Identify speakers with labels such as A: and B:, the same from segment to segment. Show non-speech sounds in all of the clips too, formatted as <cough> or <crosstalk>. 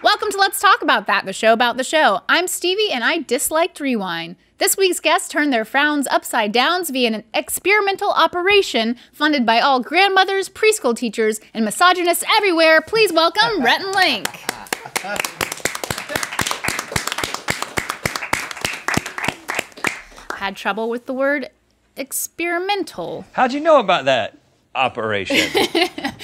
A: Welcome to Let's Talk About That, the show about the show. I'm Stevie and I disliked Rewind. This week's guests turned their frowns upside downs via an experimental operation funded by all grandmothers, preschool teachers, and misogynists everywhere. Please welcome <laughs> Rhett and Link. Had trouble with the word experimental.
B: How'd you know about that operation? <laughs>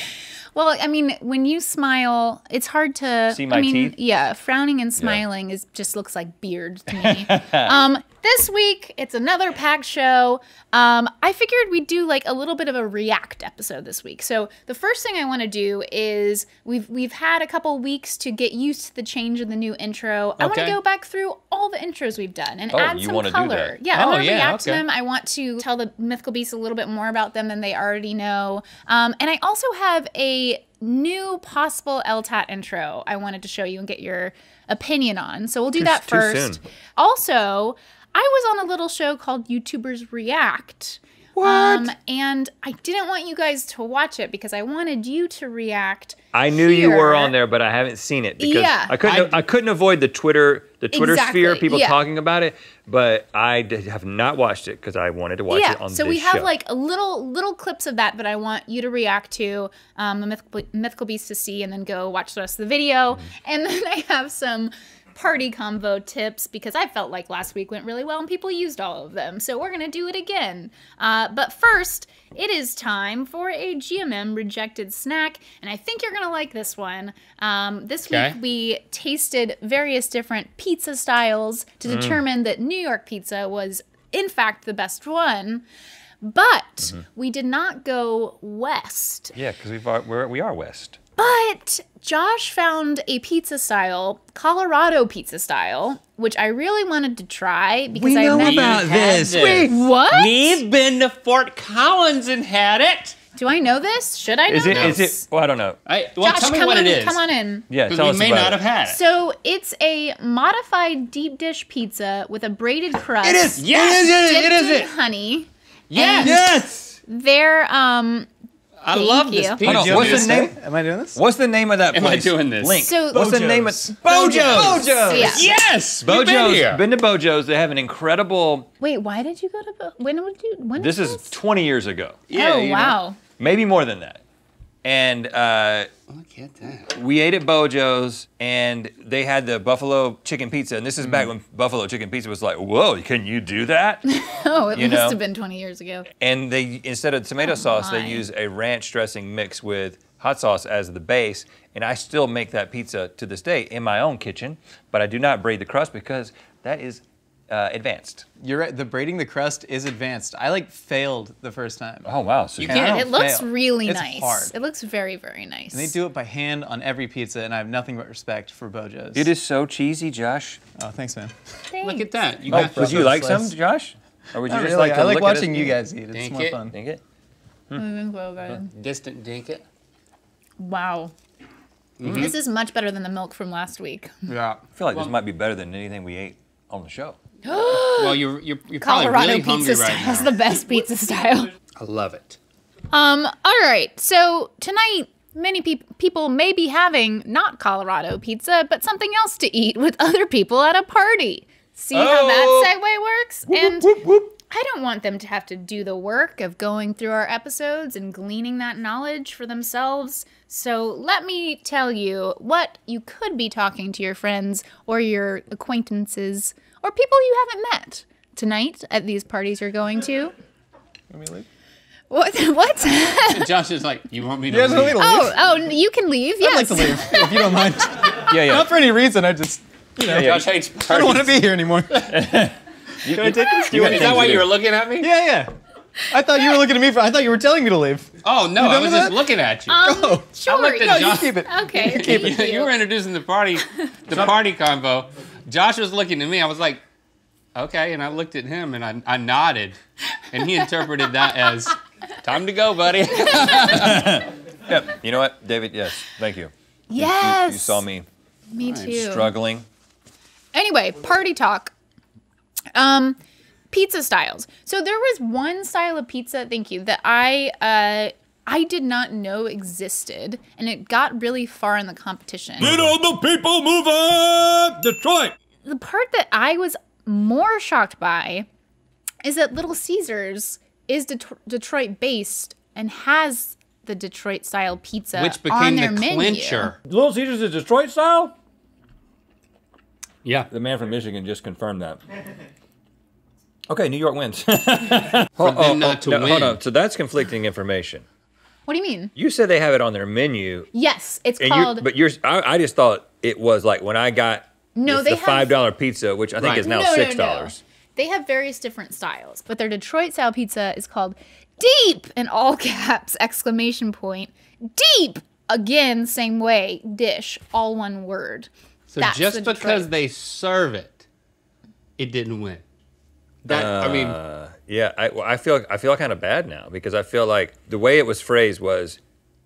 A: Well, I mean, when you smile, it's hard to
B: See my
A: I mean,
B: teeth?
A: Yeah, frowning and smiling is just looks like beard to me. <laughs> um, this week it's another packed show. Um, I figured we'd do like a little bit of a react episode this week. So the first thing I want to do is we've we've had a couple weeks to get used to the change in the new intro. Okay. I want to go back through all the intros we've done and
B: Oh,
A: add
B: you
A: some color.
B: that?
A: Yeah, I
C: Oh,
A: want to
C: yeah,
A: react to them. I want to tell the mythical beasts a little bit more about them than they already know. Um, and I also have a new possible LTAT intro I wanted to show you and get your opinion on. So we'll do that
B: too
A: first.
B: soon.
A: Also, I was on a little show called YouTubers React. What? and I didn't want you guys to watch it because I wanted you to react.
B: I knew you were on there, but I haven't seen it because
A: Yeah.
B: I couldn't. I,
C: I-
B: couldn't avoid the Twitter, the Twitter
A: Exactly,
B: sphere, people
A: yeah.
B: talking about it. But I d- have not watched it because I wanted to watch
A: yeah,
B: it on the video.
A: so
B: this
A: we have
B: show.
A: like a little little clips of that that I want you to react to, um, the mythical, mythical beast to see, and then go watch the rest of the video.
B: Mm-hmm.
A: And <laughs> then I have some party combo tips because I felt like last week went really well and people used all of them. So we're gonna do it again. Uh, but first, it is time for a GMM rejected snack, and I think you're gonna like this one. Um, this
C: Okay.
A: week we tasted various different pizza styles to
B: Mm.
A: determine that New York pizza was in fact the best one. But
B: Mm-hmm.
A: we did not go west.
B: yeah, because we've we're, we are West.
A: But Josh found a pizza style, Colorado pizza style, which I really wanted to try because I never.
C: about this.
A: wait What?
C: We've been to Fort Collins and had it.
A: Do I know this? Should I know
B: Is it?
A: this?
B: Is it? Well, I don't know.
C: I, well,
A: Josh,
C: tell me
A: come
C: what
A: on,
C: it is.
A: come on in.
B: Yeah,
C: Because
B: tell
C: we
B: us
C: may
B: about
C: not
B: it.
C: have had it.
A: So it's a modified deep dish pizza with a braided crust.
C: It is. Yes,
A: dipped
C: it is. It
A: in honey.
C: Yes.
D: Yes.
A: They're um
C: I
A: Thank
C: love
A: you.
C: this
A: Hold
B: on,
D: Do you want
B: what's the
D: to
B: name?
D: Am I doing this?
B: What's the name of that
C: Am I
B: place?
C: doing this?
B: Link.
A: So-
B: What's the name of
D: Beau
C: Jo's.
B: Bojo's. Beau Jo's?
A: Yeah.
C: Yes. We've been here.
B: Been to Beau Jo's. They have an incredible.
A: wait, why did you go to Bo- when would you when
B: This
A: was
B: is 20 years ago,
C: Yeah,
A: oh
C: you know.
A: wow.
B: maybe more than that. And uh,
C: Look at that.
B: we ate at Beau Jo's, and they had the buffalo chicken pizza. And this is
C: Mm.
B: back when buffalo chicken pizza was like, "Whoa, can you do that?" <laughs>
A: Oh, it
B: You
A: must
B: know?
A: have been 20 years ago.
B: and they instead of tomato sauce,
A: my.
B: they use a ranch dressing mixed with hot sauce as the base. And I still make that pizza to this day in my own kitchen, but I do not braid the crust because that is uh, advanced.
D: You're right. The braiding the crust is advanced. I like failed the first time.
B: Oh wow! So
C: You can't-
A: It looks
D: fail.
A: really
D: It's
A: nice.
D: hard.
A: It looks very very nice.
D: And they do it by hand on every pizza, and I have nothing but respect for Beau Jo's.
B: it is so cheesy, Josh.
D: Oh, thanks, man.
C: Look at that. You
B: Oh,
C: got
B: would you
D: Brussels
B: like some. Josh? Or would you
D: Not
B: just
D: really.
B: like to
D: I like
B: look
D: watching
B: us
D: you guys eat. It's
C: Thank
D: more
C: you.
D: fun.
B: Think it?
C: distant dink it.
A: Wow. This is much better than the milk from last week.
D: Yeah.
B: I feel like
C: Well-
B: this might be better than anything we ate on the show.
C: Well, <gasps> you're you're, you're probably
A: Colorado
C: really
A: pizza
C: hungry right
A: style is the best pizza style.
C: I love it.
A: Um, all right. So tonight, many peop people may be having not Colorado pizza, but something else to eat with other people at a party. See how
B: Oh.
A: that segue works? And I don't want them to have to do the work of going through our episodes and gleaning that knowledge for themselves. So let me tell you what you could be talking to your friends or your acquaintances or people you haven't met tonight at these parties you're going to. What? <laughs> What? <laughs>
C: Josh is like, you want me to
D: You guys want me
C: leave?
D: to leave?
A: Oh, oh, you can leave. Yes.
D: I'd like to leave, if you don't mind. <laughs>
B: Yeah, yeah.
D: Not for any reason. I just, you know,
B: Yeah,
C: Josh hates parties.
D: I don't want to be here anymore.
B: You,
D: Can I take this? Do you
C: Is that why you were looking at me?
D: Yeah, yeah. I thought you were looking at me for. I thought you were telling me to leave.
C: Oh no,
D: You
C: I was just
D: that?
C: looking at you.
A: Um,
D: Oh.
A: sure.
C: looked at
A: no,
C: Josh.
D: Keep it.
A: Okay.
D: Keep
A: thank
C: you, you were introducing the party, the party combo. Josh was looking at me. I was like, okay, and I looked at him and I, I nodded, and he interpreted that as time to go, buddy. <laughs>
B: Yep. You know what, David? Yes. Thank you. You- you-
A: Yes.
B: You, saw me
A: Me too.
B: struggling.
A: Anyway, party talk. Um, pizza styles. So there was one style of pizza, thank you, that I uh I did not know existed, and it got really far in the competition.
E: Get all the people move up! Detroit!
A: The part that I was more shocked by is that Little Caesars is Det- Detroit based and has the Detroit style pizza
C: Which
A: on
C: became
A: their
C: the
A: menu.
C: clincher.
E: Little Caesars is Detroit style?
C: Yeah.
E: The man from Michigan just confirmed that. <laughs> Okay, New York wins. <laughs>
C: For them not to
B: No,
C: win.
B: hold on. So that's conflicting information.
A: What do you mean?
B: You said they have it on their menu,
A: Yes, it's
B: and
A: called.
B: you but you're. I, I just thought it was like when I got
A: No,
B: the,
A: they
B: the five dollar pizza, which I think
C: Right.
B: is now
A: No, no,
B: six
A: no.
B: dollars.
A: They have various different styles, but their Detroit style pizza is called Deep in all <laughs> caps exclamation point. Deep again, same way. Dish, all one word.
C: So
A: That's
C: just
A: the
C: because they serve it, it didn't win. That I mean,
B: Uh, yeah, I, I feel I feel kind of bad now because I feel like the way it was phrased was,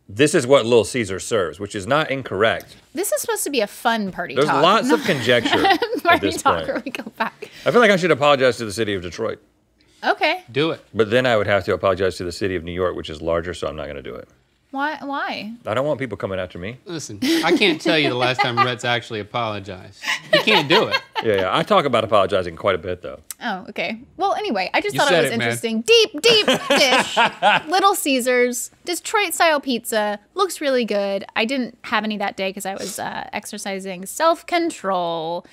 B: "This is what Little Caesar serves," which is not incorrect.
A: This is supposed to be a fun party
B: There's
A: talk.
B: lots of <laughs> conjecture at
A: party
B: this
A: talk
B: point.
A: we go back.
B: I feel like I should apologize to the city of Detroit,
A: Okay.
C: do it.
B: but then I would have to apologize to the city of New York, which is larger, so I'm not going to do it.
A: Why? Why?
B: I don't want people coming after me.
C: Listen, I can't tell you the last time Rhett's actually apologized. He can't do it. <laughs>
B: Yeah, yeah. I talk about apologizing quite a bit, though.
A: Oh, okay. Well, anyway, I just
C: You
A: thought it was
C: it, man.
A: interesting. Deep, deep dish. <laughs> Little Caesars, Detroit style pizza. Looks really good. I didn't have any that day because I was uh, exercising self control.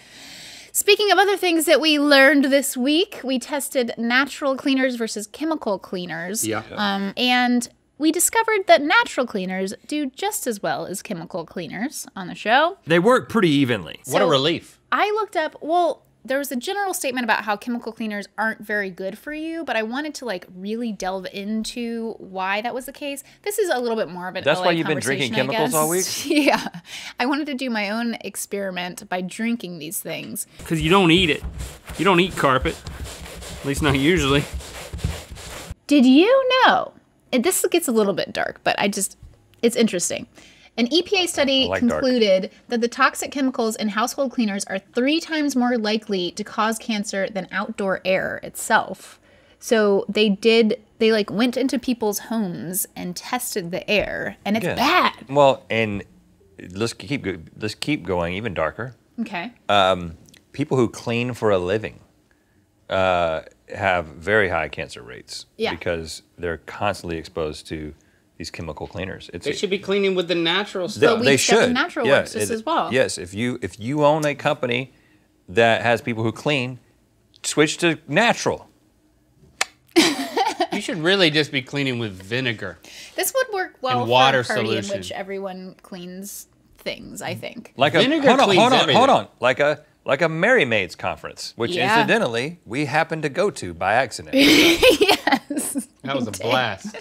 A: Speaking of other things that we learned this week, we tested natural cleaners versus chemical cleaners.
C: Yeah.
A: Um, and we discovered that natural cleaners do just as well as chemical cleaners on the show.
E: they work pretty evenly.
C: What a relief.
A: I looked up, well, there was a general statement about how chemical cleaners aren't very good for you, but I wanted to like really delve into why that was the case. This is a little bit more of an
B: That's
A: LA
B: why you've been drinking
A: conversation, I
B: chemicals all
A: guess. <laughs> yeah. I wanted to do my own experiment by drinking these things.
F: Because you don't eat it. You don't eat carpet. At least not usually.
A: Did you know? And this gets a little bit dark, but I just, it's interesting. An EPA study
B: like dark.
A: concluded that the toxic chemicals in household cleaners are three times more likely to cause cancer than outdoor air itself. So they did, they like went into people's homes and tested the air, and it's bad.
B: Well, and let's keep let's keep going even darker.
A: Okay.
B: People who clean for a living uh, have very high cancer rates
A: Yeah.
B: because they're constantly exposed to these chemical cleaners. It's
C: They should be cleaning with the natural
B: They,
C: stuff.
A: we
B: they
A: step in
B: should.
A: natural
B: yeah,
A: works
B: it-
A: as well.
B: Yes, if you if you own a company that has people who clean, switch to natural.
C: You should really just be cleaning with vinegar.
A: This would work well
C: And water
A: for a party
C: solution.
A: in which everyone cleans things, I think.
B: Like a
C: Vinegar
B: hold on, hold on,
C: everything.
B: hold on. Like a like a Merry Maids conference, which
A: Yeah.
B: incidentally we happened to go to by accident. <laughs> <laughs>
A: yes.
C: That was <laughs> a blast.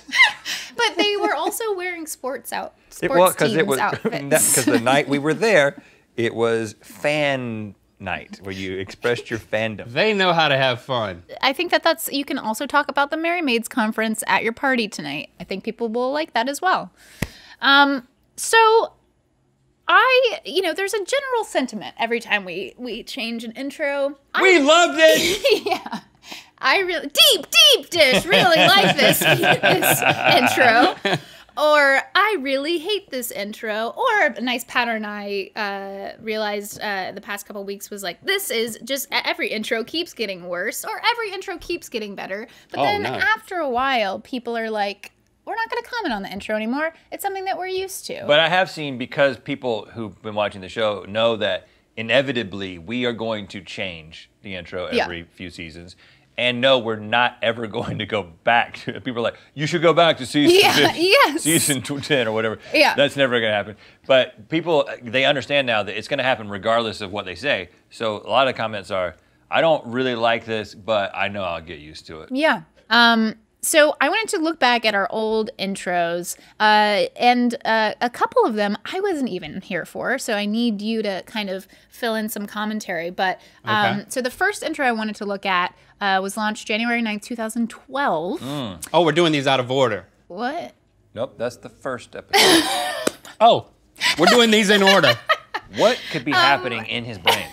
A: But they were also wearing sports out
B: It
A: sports
B: was because
A: teams
B: it was
A: outfits.
B: because the night we were there, it was fan night where you expressed your fandom.
C: They know how to have fun.
A: I think that that's you can also talk about the Merry Maids conference at your party tonight. I think people will like that as well. Um, so I, you know, there's a general sentiment every time we we change an intro.
C: We love this. <laughs>
A: yeah. I really deep, deep dish really like this <laughs> this intro. Or I really hate this intro. Or a nice pattern I uh, realized uh, the past couple weeks was like, this is just every intro keeps getting worse, or every intro keeps getting better. But
C: Oh,
A: then
C: no.
A: after a while, people are like, we're not going to comment on the intro anymore. It's something that we're used to.
B: But I have seen because people who've been watching the show know that inevitably we are going to change the intro
A: Yeah.
B: every few seasons. And no, we're not ever <laughs> going to go back. to People are like, you should go back to season
A: Yeah,
B: 50,
A: yes.
B: season 10 or whatever.
A: Yeah.
B: That's never going to happen. But people, they understand now that it's going to happen regardless of what they say. So a lot of comments are, I don't really like this, but I know I'll get used to it.
A: Yeah. Um, so I wanted to look back at our old intros, uh, and uh, a couple of them I wasn't even here for. So I need you to kind of fill in some commentary. But um,
C: Okay.
A: so the first intro I wanted to look at uh, was launched January 9th, 2012.
C: Oh, we're doing these out of order.
A: What?
B: Nope, that's the first episode. <laughs>
C: Oh, we're doing these in order. <laughs>
B: what could
A: Um,
B: be happening in his brain?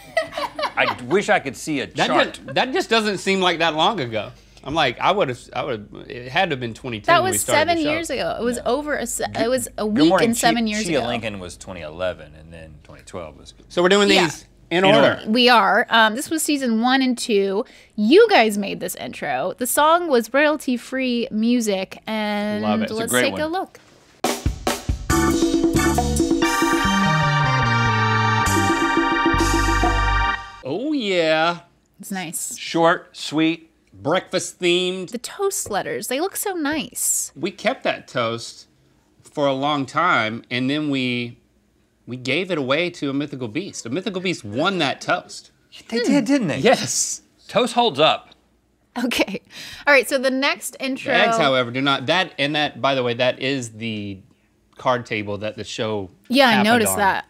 B: I wish I could see a
C: That
B: chart.
C: just, that just doesn't seem like that long ago. I'm like, I would have, I would it had to have been 2010
A: That
C: when we
A: was
C: started
A: seven
C: the show.
A: years ago. It was over a. Se- it was a week
B: Morning
A: and seven
B: Chia-
A: years
B: Chia
A: ago.
B: Lincoln was 2011, and then 2012 was.
C: So we're doing
A: Yeah.
C: these in, order.
A: We are. Um, this was season one and two. You guys made this intro. The song was royalty free music, and
C: Love it. It's a
A: let's
B: great
A: take
B: one.
A: a look.
C: Oh yeah,
A: It's nice.
B: Short, sweet.
C: Breakfast themed.
A: The toast letters, they look so nice.
C: We kept that toast for a long time, and then we we gave it away to a mythical beast. A mythical beast won that toast.
B: They did, didn't they?
C: Yes.
B: Toast holds up.
A: Okay. All right. So the next intro.
C: The eggs, however, do not. That and that. By the way, that is the card table that the show.
A: yeah, I noticed
C: on
A: that.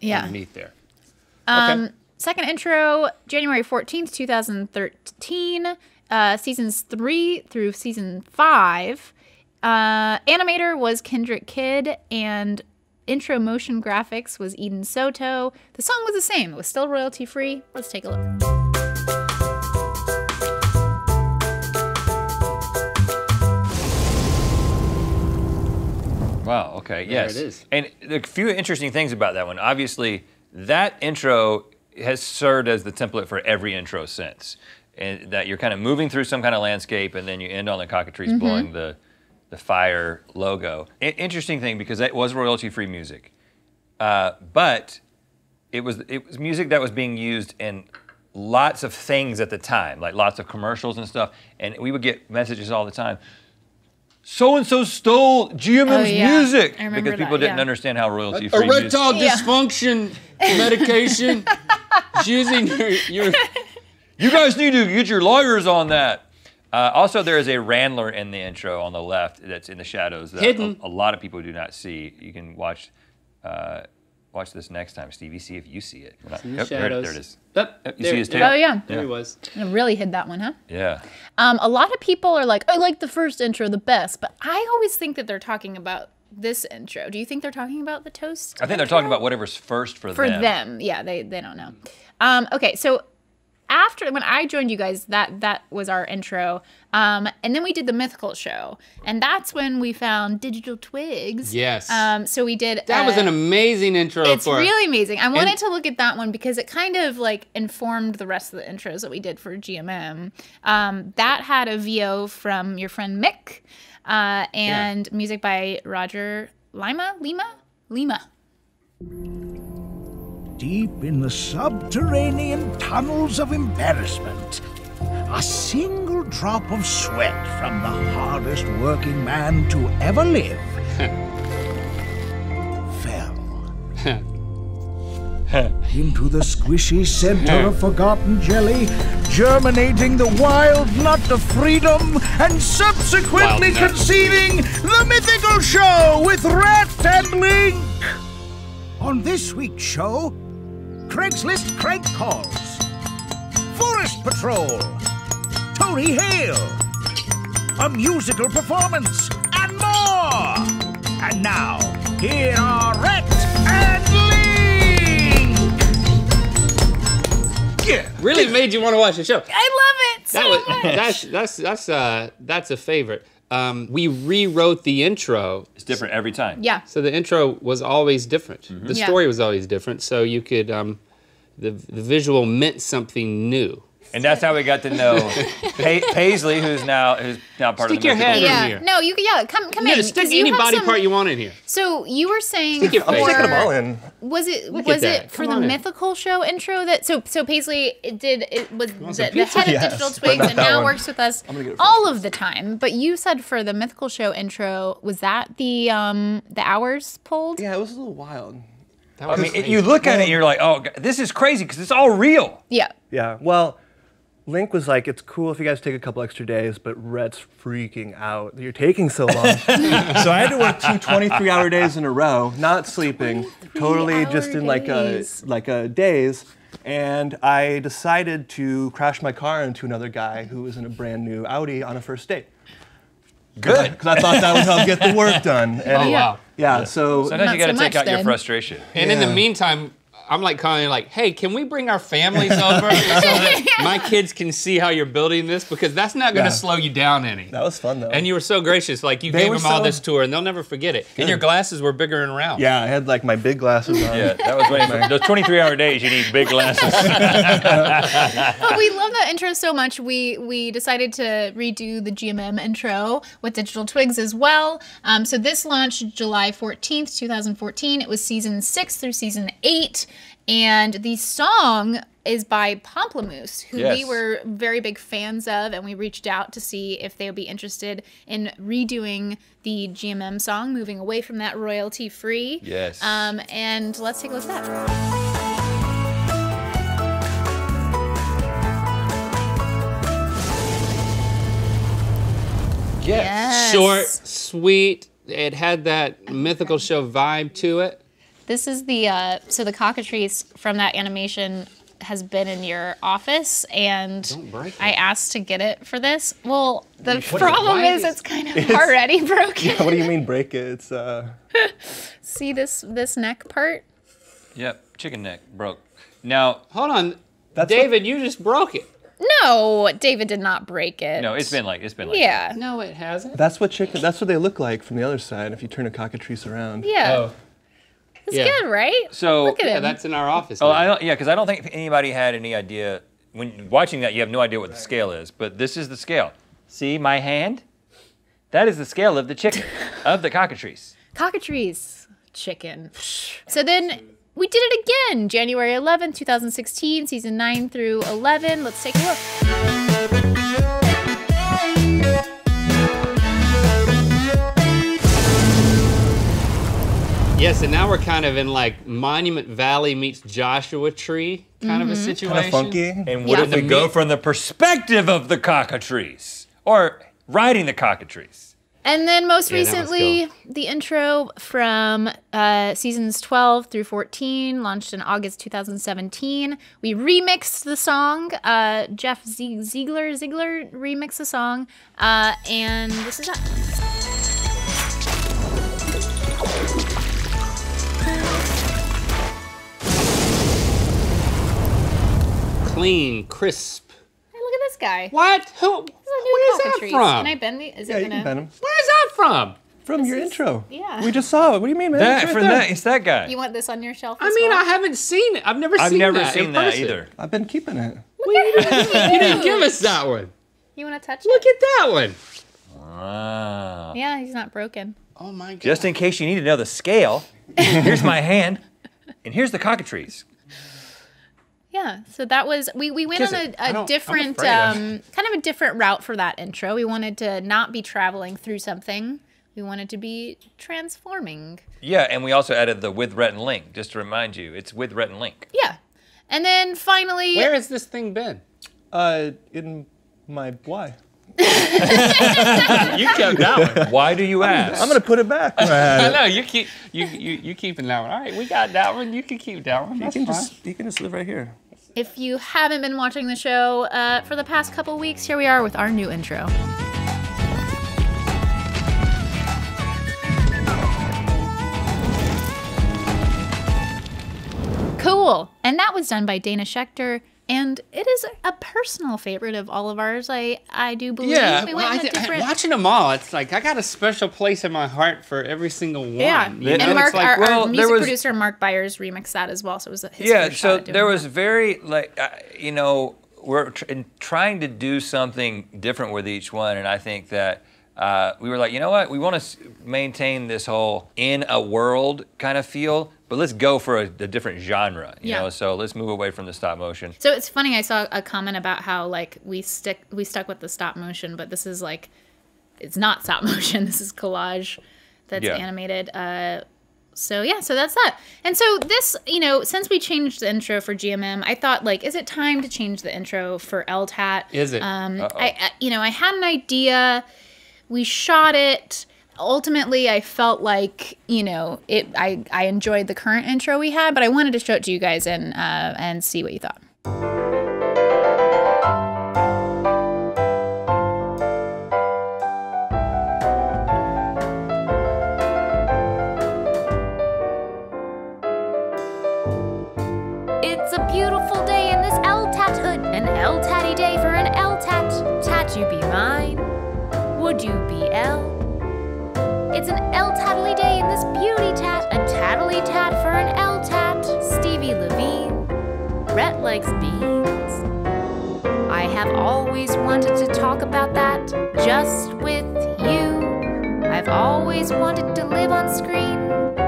A: Yeah.
C: Underneath there.
A: Um,
C: okay.
A: Second intro, January 14th, 2013, uh, seasons three through season five. Uh, animator was Kendrick Kidd, and intro motion graphics was Eden Soto. The song was the same, it was still royalty free. Let's take a look.
B: Wow. Okay. yes.
C: it is.
B: And a few interesting things about that one. Obviously, that intro has served as the template for every intro since, and that you're kind of moving through some kind of landscape, and then you end on the cockatrice blowing the the fire logo. I- interesting thing because that was royalty-free music, uh, but it was it was music that was being used in lots of things at the time, like lots of commercials and stuff. And we would get messages all the time. So and so stole GMM's
A: Oh, yeah.
B: music
A: I
B: because people
A: that,
B: didn't
A: yeah.
B: understand how royalty-free music.
C: Erectile
A: Yeah.
C: dysfunction <laughs> medication. She's using your, your <laughs>
B: You guys need to get your lawyers on that. Uh, also, there is a Randler in the intro on the left that's in the shadows that
C: Hidden.
B: A, a lot of people do not see. You can watch uh, watch this next time, Stevie. See if you see it. Yep, there,
C: shadows.
B: there it is.
C: Yep,
B: Yep, you
C: there-
B: see his tail?
A: Oh, yeah.
C: There he was.
A: I really hid that one, huh?
B: Yeah.
A: Um, a lot of people are like, I like the first intro the best, but I always think that they're talking about this intro. Do you think they're talking about the toast?
B: I think they're talking about whatever's first for,
A: for
B: them.
A: For them. Yeah, they they don't know. Um, okay, so after when I joined you guys, that that was our intro, um, and then we did the mythical show, and that's when we found Digital Twigs.
C: Yes.
A: Um, so we did.
C: That was
A: uh,
C: an amazing intro
A: It's really amazing. I wanted to look at that one because it kind of like informed the rest of the intros that we did for GMM. Um, that had a VO from your friend Mick, uh, and music by Roger Lima, Lima, Lima.
G: Deep in the subterranean tunnels of embarrassment, a single drop of sweat from the hardest working man to ever live <laughs> fell <laughs> into the squishy center of <laughs> forgotten jelly, germinating the wild nut of freedom and subsequently
C: Wild
G: conceiving the mythical show with Rhett and Link. On this week's show, Craigslist Craig Calls, Forest Patrol, Tony Hale, a musical performance, and more. And now, here are Rhett and Link. Yeah.
C: really made you want to watch the show.
A: I love it so
C: That was
A: much.
C: that's that's that's uh that's a favorite. Um, we rewrote the intro,
B: It's different every time.
A: yeah.
C: so the intro was always different.
B: Mm-hmm.
C: The
A: Yeah.
C: story was always different, so you could um, the the visual meant something new.
B: And that's how we got to know <laughs> pa- Paisley, who's now who's now part
C: Stick
B: of the
C: your
B: mythical
C: head
B: group.
C: in
A: Yeah.
C: here.
A: No, you yeah, come come
C: You
A: in.
C: gotta stick
A: 'cause you
C: any body
A: some-
C: part you want in here.
A: So you were saying
C: Stick your face.
A: for-
C: Sticking
H: them all in.
A: Was it
C: Look
A: was
C: at that.
A: it for the
C: in.
A: mythical show intro that so so Paisley did it was the, the
C: pizza?
A: head of Digital
H: but
A: Twigs and
H: that
A: now
H: one.
A: works with us
H: gonna get it
A: all of the time. But you said for the mythical show intro was that the um the hours pulled?
H: Yeah, it was a little wild.
B: I mean,
C: crazy.
B: you look at it, and you're like, oh, God, this is crazy because it's all real.
A: Yeah.
H: Yeah, well, Link was like, it's cool if you guys take a couple extra days, but Rhett's freaking out. that You're taking so long. <laughs> so I had to work two 23 hour days in a row, not sleeping, totally just
A: 23
H: in like a, like a daze. And I decided to crash my car into another guy who was in a brand new Audi on a first date.
B: Good.
H: Because I thought that would help get the work done. <laughs> Oh, and
C: Oh wow.
H: yeah, so
B: Sometimes you got to
A: so
B: take
A: much
B: out your frustration.
C: And in the meantime, I'm like calling like, hey, can we bring our families over <laughs> so that my kids can see how you're building this? Because that's not going to
H: Yeah.
C: slow you down any.
H: That was fun though.
C: And you were so gracious. Like you
H: They
C: gave
H: were
C: them all
H: so-
C: this tour, and they'll never forget it. And your glasses were bigger and round.
H: yeah, I had like my big glasses on.
B: Yeah, that was when those 23 hour days you need big glasses. <laughs>
A: But we love that intro so much. We we decided to redo the GMM intro with Digital Twigs as well. Um, so this launched July 14th, 2014. It was season six through season eight, and the song is by Pomplamoose, who we were very big fans of, and we reached out to see if they would be interested in redoing the GMM song, moving away from that royalty free.
B: Yes.
A: Um, and let's take a look at that. Yes.
C: Short, sweet. It had that mythical show vibe to it.
A: This is the uh, so the cockatrice from that animation has been in your office, and
C: Don't break it.
A: I asked to get it for this. Well, the
C: What-
A: problem
C: why
A: is
C: is-
A: it's kind of <laughs> already broken.
H: what do you mean break it? It's uh. <laughs>
A: See this this neck part?
B: yep, chicken neck broke. Now,
C: Hold on,
H: That's
C: David, you just broke it.
A: No, David did not break it.
B: no, it's been like it's been like
A: yeah,
C: No, it hasn't.
H: That's what chicken. That's what they look like from the other side. If you turn a cockatrice around.
A: yeah.
C: Oh,
A: It's
C: yeah.
A: good, right?
B: So
A: Look at
C: yeah,
A: him.
C: that's in our office.
B: Oh,
C: now.
B: I don't. Yeah, because I don't think anybody had any idea when watching that. You have no idea what the scale is, but this is the scale. See my hand? That is the scale of the chicken <laughs> of the cockatrice.
A: cockatrice chicken. So then we did it again, January 11, 2016, season 9 through 11. Let's take a look.
C: Yes, and now we're kind of in like Monument Valley meets Joshua Tree kind of a situation.
H: Kind of funky.
B: And what
A: Yeah.
B: if we go from the perspective of the cockatrice or riding the cockatrice?
A: And then most
C: Yeah, that was
A: recently, the intro from uh, seasons 12 through 14 launched in August 2017. We remixed the song. Uh, Jeff Zieg- Ziegler Ziegler remixed the song, uh, and this is that.
C: Clean, crisp.
A: Hey, look at this guy.
C: What? Who?
A: This is a new
C: Where's that from?
A: Can I bend the? Is
H: Yeah,
A: it
H: you
A: gonna?
H: can bend him.
C: Where's that from?
H: From your
A: is-
H: intro.
A: yeah.
H: We just saw it. What do you mean, man?
B: That
H: It's right
B: from
H: there.
B: that, it's that guy.
A: You want this on your shelf?
C: I mean,
A: well?
C: I haven't seen it. I've never
B: I've
C: seen
B: never
C: that in
B: seen that
C: person.
B: either.
H: I've been keeping it.
A: Look at him.
C: You didn't give us that one.
A: You want to touch
C: Look
A: it?
C: Look at that one.
B: Ah.
A: Yeah, he's not broken.
C: Oh my god.
B: Just in case you need to know the scale, here's my hand, and here's the cockatrice.
A: Yeah, so that was we we went
B: Kiss
A: on
B: a,
A: a,
C: I
A: a different um kind of a different route for that intro. We wanted to not be traveling through something. We wanted to be transforming.
B: Yeah, and we also added the with Rhett and Link, just to remind you, it's with Rhett and Link.
A: Yeah. And then finally
C: Where has this thing been?
H: Uh, in my why? <laughs>
C: You kept that one.
B: Why do you ask?
H: I'm gonna put it back. Where I had
C: I
H: it.
C: know you keep you you you keeping that one. All right, we got that one. You can keep that one.
H: You
C: That's
H: can
C: fine.
H: just you can just live right here.
A: If you haven't been watching the show uh, for the past couple weeks, here we are with our new intro. Cool. And that was done by Dana Schechter. And it is a personal favorite of all of ours. I, I do believe
C: Yeah,
A: we
C: well, I
A: went in a
C: thi-
A: different.
C: watching them all, it's like I got a special place in my heart for every single one.
A: Yeah,
C: you
A: and
C: know?
A: Mark,
C: like,
A: our,
B: well,
A: our music
B: was-
A: producer Mark Byers remixed that as well. So it was his
B: yeah,
A: first
B: so
A: shot at doing
B: there was
A: that.
B: very like uh, you know we're tr- in trying to do something different with each one, and I think that uh, we were like, you know what, we want to s- maintain this whole in a world kind of feel, but let's go for a, a different genre, you
A: Yeah.
B: know. So let's move away from the stop motion.
A: So it's funny. I saw a comment about how like we stick we stuck with the stop motion, but this is like it's not <laughs> stop motion. This is collage that's
B: Yeah.
A: animated. Uh, so yeah, so that's that. And so this, you know, since we changed the intro for GMM, I thought like, is it time to change the intro for LTAT?
C: Is it?
A: Um, I, I, you know, I had an idea. We shot it. Ultimately, I felt like you know it. I I enjoyed the current intro we had, but I wanted to show it to you guys and uh, and see what you thought. It's a beautiful day in this hood. An day for an. Tat you be mine? Would you be? It's an L-Tattly day in this beauty tat. A tattly tat for an L-Tat. Stevie Levine. Rhett likes beans. I have always wanted to talk about that just with you. I've always wanted to live on screen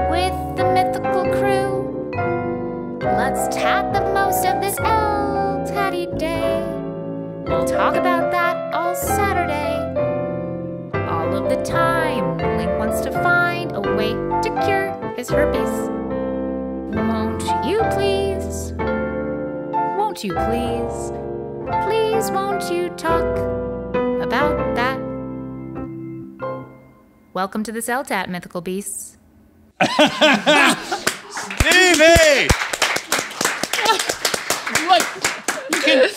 A: with the mythical crew. Let's tat the most of this L Tatty day. We'll talk about that all Saturday. All the time, Link wants to find a way to cure his herpes. Won't you please? Won't you please? Please won't you talk about that? Welcome to the Celtat, mythical beasts.
C: Stevie! <laughs> Look, you can,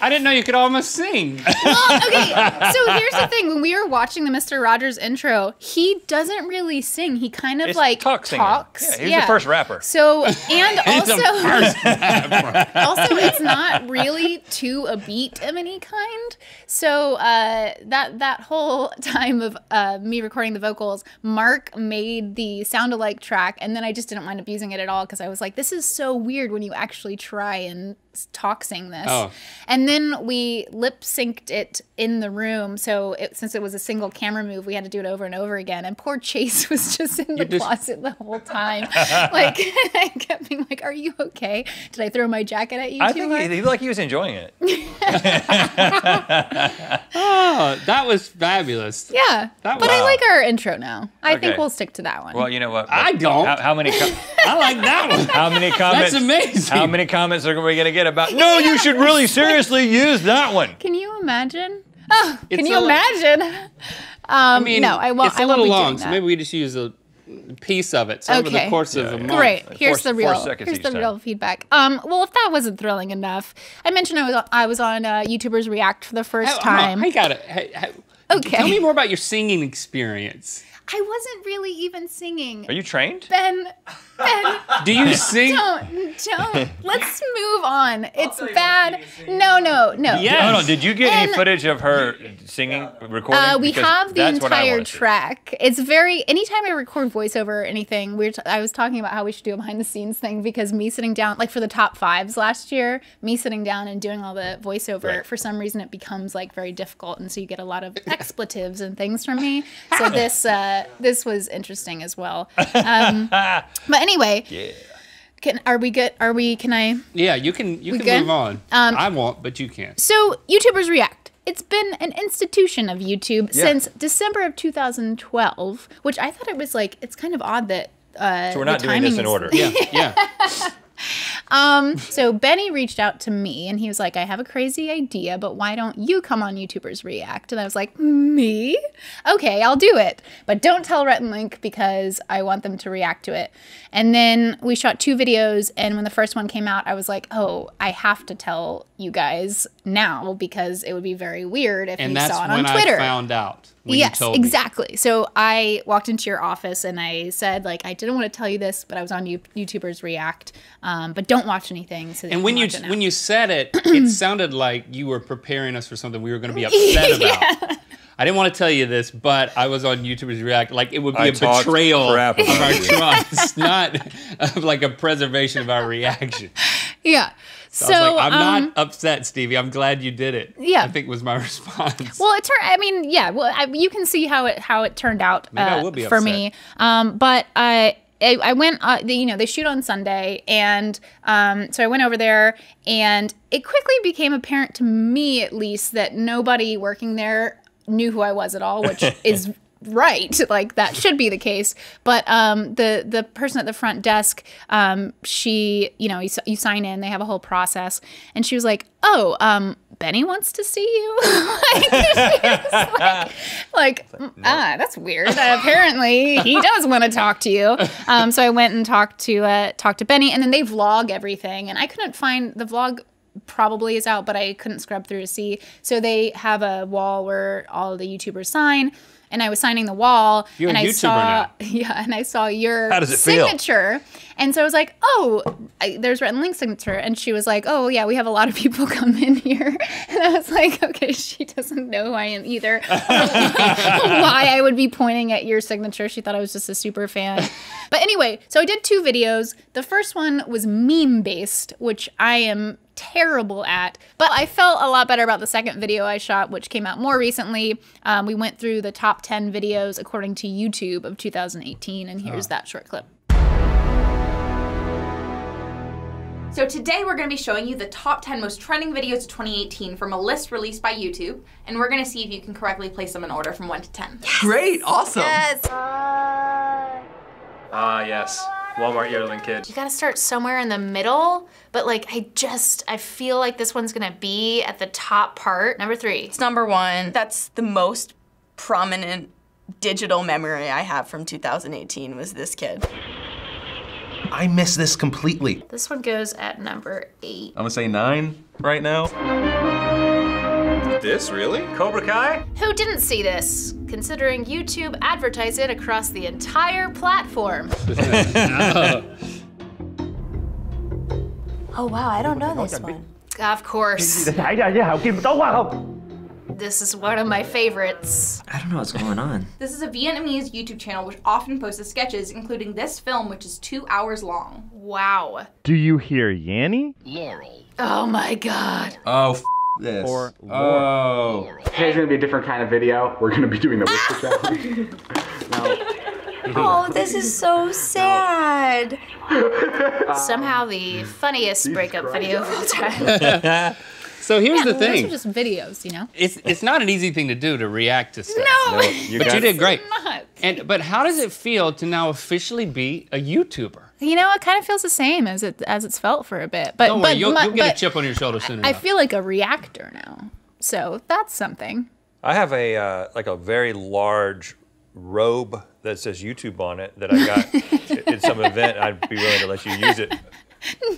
C: I didn't know you could almost sing. <laughs>
A: Well, okay. So here's the thing: when we were watching the Mister Rogers intro, he doesn't really sing. He kind of
B: It's
A: like
B: talk singing.
A: talks.
B: Yeah, he was the first rapper.
A: So and <laughs>
C: He's
A: also,
C: first <laughs>
A: also it's not really to a beat of any kind. So uh, that that whole time of uh, me recording the vocals, Mark made the sound alike track, and then I just didn't mind abusing it at all because I was like, this is so weird when you actually try and s- talk sing this.
C: Oh.
A: And then we lip synced it in the room. So it, since it was a single camera move, we had to do it over and over again. And poor Chase <laughs> was just in the
C: just-
A: closet the whole time. <laughs> like <laughs> I kept being like, "Are you okay? Did I throw my jacket at you
B: I think
A: hard?"
B: he, he looked like he was enjoying it.
C: Oh, that was fabulous.
A: yeah,
C: That
A: but I like our intro now. I think we'll stick to that one.
B: Well, you know what?
C: I don't.
B: How, how many? Com-
C: I like that one.
B: how many comments?
C: That's amazing.
B: How many comments are we gonna get about? No, you should really <laughs> seriously use that one.
A: can you imagine? Oh, can
C: It's
A: you
C: a-
A: imagine? Um,
C: I mean,
A: no, I won't.
C: It's a
A: I won't
C: little long, so maybe we just use a piece of it. So over the
A: Okay.
C: course of a month.
A: Great.
B: Like
A: Here's
B: four-
A: the real. Here's the
B: time.
A: real feedback. Um. Well, if that wasn't thrilling enough, I mentioned I was on, I was on uh, YouTubers React for the first
C: Hey, hold on.
A: time.
C: I got it. Hey, hey,
A: Okay.
C: Tell me more about your singing experience.
A: I wasn't really even singing.
B: Are you trained?
A: Ben, Ben, <laughs>
C: Do you sing?
A: don't, don't. Let's <laughs> move on. It's bad. No, no, no.
C: Yes.
B: Hold on. Did you get any
A: And-
B: footage of her singing, recording?
A: Uh, we
B: Because
A: have the
B: that's what I
A: entire
B: wanna see.
A: track. It's very. Anytime I record voiceover or anything, we are t- I was talking about how we should do a behind the scenes thing because me sitting down, like for the top fives last year, me sitting down and doing all the voiceover,
B: Right.
A: for some reason it becomes like very difficult, and so you get a lot of <laughs> expletives and things from me. So this uh, this was interesting as well. Um, <laughs> but anyway,
B: Yeah.
A: can are we good? Are we? Can I?
C: Yeah, you can. You can
A: good?
C: move on.
A: Um,
C: I won't, but you can.
A: So YouTubers React. It's been an institution of YouTube
B: Yeah.
A: since December of 2012, which I thought it was like it's kind of odd that. Uh,
B: So we're not
A: the
B: doing this
A: timing
B: in order.
C: Yeah, yeah. <laughs> <laughs>
A: So Benny reached out to me and he was like, "I have a crazy idea, but why don't you come on YouTubers React?" And I was like, "Me? Okay, I'll do it, but don't tell Rhett and Link because I want them to react to it." And then we shot two videos, and when the first one came out, I was like, "Oh, I have to tell you guys now because it would be very weird if
C: And
A: you saw it on Twitter."
C: I found out.
A: Yes,
C: told me.
A: exactly. So I walked into your office and I said, like, I didn't want to tell you this, but I was on you- YouTubers React, um, but don't watch anything. So that
C: And when you
A: it
C: when you said it, <clears throat> it sounded like you were preparing us for something we were going to be upset <laughs> about. I didn't want to tell you this, but I was on YouTubers React. Like it would be
B: I
C: a betrayal
B: crap
C: of our trust, <laughs> not of like a preservation of our reaction. <laughs>
A: yeah.
C: So,
A: So,
C: I was like, I'm
A: um,
C: not upset, Stevie. I'm glad you did it.
A: Yeah.
C: I think was my response.
A: Well, it turned. I mean, yeah. Well, I, you can see how it how it turned out
C: Maybe I
A: uh,
C: will be
A: for
C: upset.
A: me. Um, but I. I I went, uh, they, you know, they shoot on Sunday, and um, so I went over there, and it quickly became apparent to me, at least, that nobody working there knew who I was at all, which <laughs> is right. <laughs> Like that should be the case. But um, the the person at the front desk, um, she, you know, you, you sign in, they have a whole process, and she was like, "Oh, um, Benny wants to see you." <laughs> <laughs> like, like, like, "Mm, ah, that's weird. Uh, apparently, he does want to talk to you. Um, so I went and talked to uh, talked to Benny, and then they vlog everything, and I couldn't find the vlog probably is out, but I couldn't scrub through to see. So they have a wall where all the YouTubers sign. And I was signing the wall,
C: You're
A: and
C: a
A: I
C: YouTuber
A: saw
C: now. <laughs>
A: yeah, and I saw your
B: How does it feel?
A: signature, and so I was like, oh, I, there's Rhett and Link's signature, and she was like, oh yeah, we have a lot of people <laughs> come in here, <laughs> and I was like, okay, she doesn't know who I am either. Why I would be pointing at your signature? She thought I was just a super fan. But anyway, so I did two videos. The first one was meme based, which I am terrible at, but I felt a lot better about the second video I shot, which came out more recently. Um, we went through the top 10 videos according to YouTube of 2018, and here's that short clip.
I: So today we're going to be showing you the top 10 most trending videos of 2018 from a list released by YouTube, and we're going to see if you can correctly place them in order from 1 to 10.
J: Great, awesome. Yes.
E: Ah, yes. Walmart Yodeling Kid.
A: You gotta start somewhere in the middle, but like I just, I feel like this one's gonna be at the top part. Number three.
J: It's number one. That's the most prominent digital memory I have from 2018 was this kid.
K: I miss this completely.
A: This one goes at number eight.
E: I'm gonna say nine right now. This really? Cobra Kai?
A: Who didn't see this? Considering YouTube advertised it across the entire platform. <laughs>
J: Oh wow, I don't know this one.
A: Of course. <laughs> Oh, this is one of my favorites.
L: I don't know what's going on. <laughs>
I: This is a Vietnamese YouTube channel which often posts sketches, including this film, which is two hours long.
A: Wow.
M: Do you hear Yanny? Laurel.
A: Oh my god.
E: Oh, f- this.
M: Or
E: oh.
N: Today's gonna be a different kind of video. We're gonna be doing the whisper challenge. <laughs>
J: Oh, this is so sad. <laughs>
A: Somehow the funniest breakup video of all <laughs> time.
C: So here's the
A: Those
C: thing.
A: are just videos, you know?
C: It's it's not an easy thing to do to react to stuff.
A: No,
B: you
C: but you did great.
A: not.
C: And but how does it feel to now officially be a YouTuber?
A: You know, it kind of feels the same as it as it's felt for a bit. But
C: Don't
A: but
C: you'll,
A: my-
C: you'll get
A: but
C: a chip on your shoulder soon
A: I
C: enough.
A: feel like a reactor now. So that's something.
B: I have a uh, like a very large robe that says YouTube on it that I got <laughs> at some event. I'd be willing to let you use it. <laughs>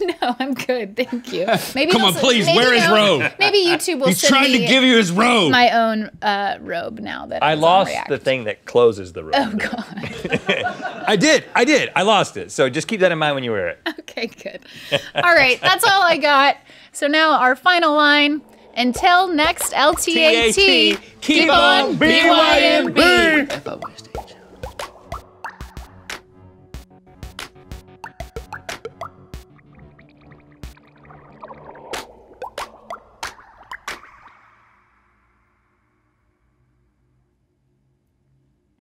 A: No, I'm good. Thank you. Maybe
C: Come on, please,
A: maybe
C: wear his robe.
A: Maybe YouTube will
C: He's
A: send
C: trying to give you his robe.
A: my own uh, robe now that
B: I lost the thing that closes the robe.
A: Oh god. <laughs>
B: I did. I did. I lost it. So just keep that in mind when you wear it. <laughs>
A: okay, good. All right, that's all I got. So now our final line. Until next LTAT,
B: TAT, keep on
A: BYNB.